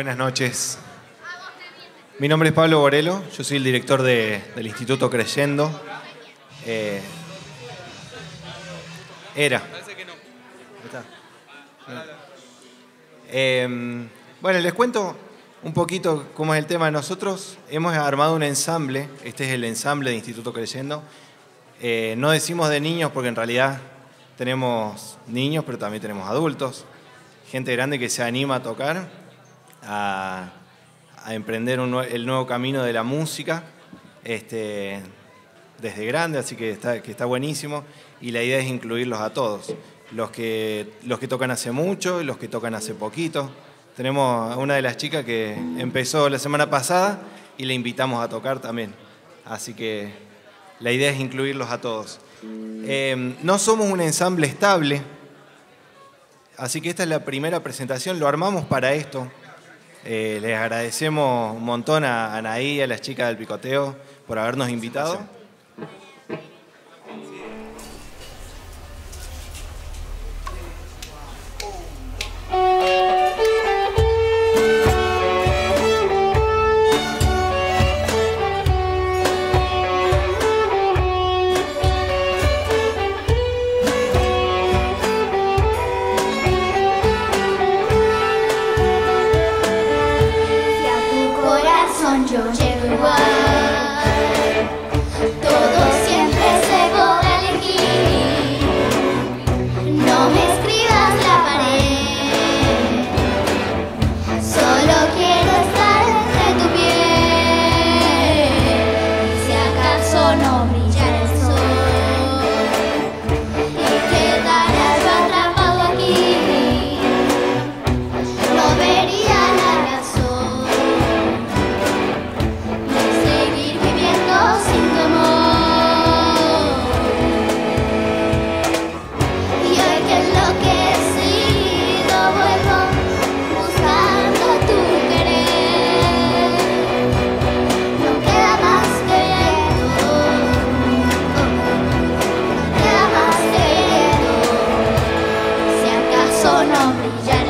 Buenas noches. Mi nombre es Pablo Borelo, yo soy el director de- del Instituto Creyendo. Eh, era. Está. Eh, bueno, les cuento un poquito cómo es el tema. Nosotros hemos armado un ensamble, este es el ensamble de Instituto Creyendo. Eh, no decimos de niños porque en realidad tenemos niños, pero también tenemos adultos, gente grande que se anima a tocar, a, emprender un el nuevo camino de la música este, desde grande, así que está, buenísimo. Y la idea es incluirlos a todos, los que, tocan hace mucho y los que tocan hace poquito. Tenemos a una de las chicas que empezó la semana pasada y le invitamos a tocar también. Así que la idea es incluirlos a todos. Eh, no somos un ensamble estable, así que esta es la primera presentación, lo armamos para esto. Eh, les agradecemos un montón a Anaí y a las chicas del picoteo por habernos invitado. no brillante.